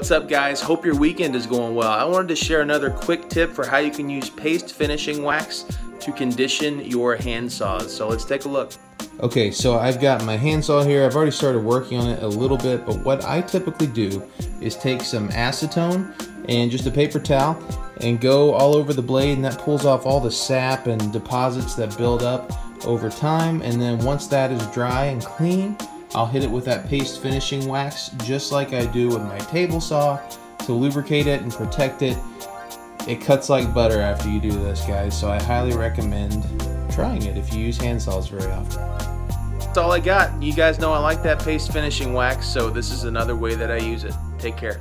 What's up guys? Hope your weekend is going well. I wanted to share another quick tip for how you can use paste finishing wax to condition your handsaws. So let's take a look. Okay, so I've got my handsaw here. I've already started working on it a little bit, but what I typically do is take some acetone and just a paper towel and go all over the blade and that pulls off all the sap and deposits that build up over time. And then once that is dry and clean, I'll hit it with that paste finishing wax just like I do with my table saw to lubricate it and protect it. It cuts like butter after you do this, guys, so I highly recommend trying it if you use hand saws very often. That's all I got. You guys know I like that paste finishing wax, so this is another way that I use it. Take care.